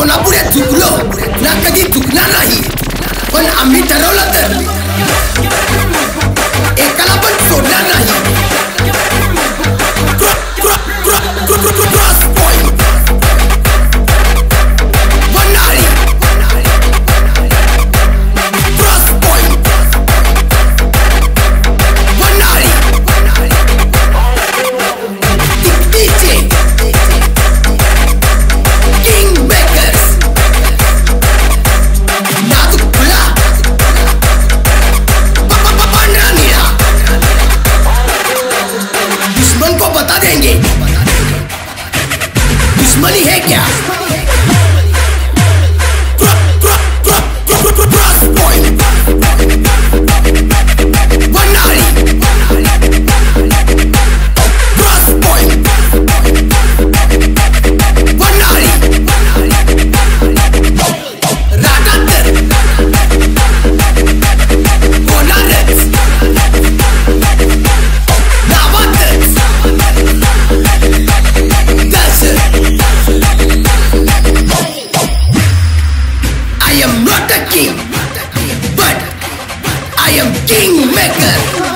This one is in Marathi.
कोल्हापुरात चुकलो ना कधी चुकणार नाही. पण आम्ही ठरवलं तर. दुश्मनी है क्या? I am Kingmaker!